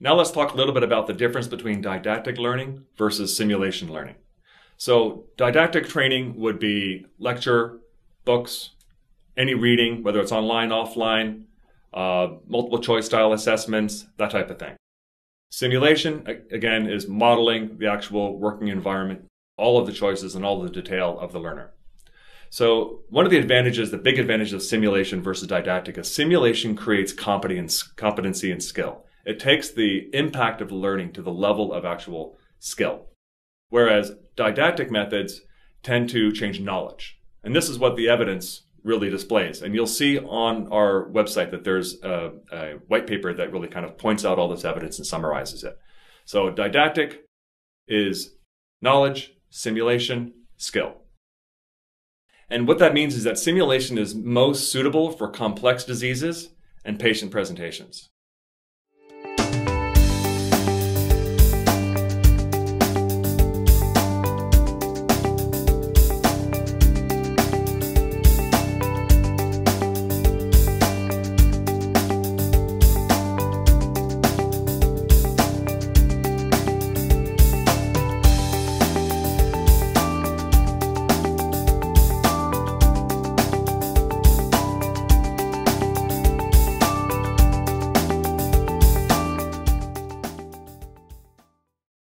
Now let's talk a little bit about the difference between didactic learning versus simulation learning. So didactic training would be lecture, books, any reading, whether it's online, offline, uh, multiple choice style assessments, that type of thing. Simulation, again, is modeling the actual working environment, all of the choices and all the detail of the learner. So one of the advantages, the big advantage of simulation versus didactic is simulation creates competency and skill. It takes the impact of learning to the level of actual skill. Whereas didactic methods tend to change knowledge. And this is what the evidence really displays. And you'll see on our website that there's a, a, white paper that really kind of points out all this evidence and summarizes it. So didactic is knowledge, simulation, skill. And what that means is that simulation is most suitable for complex diseases and patient presentations.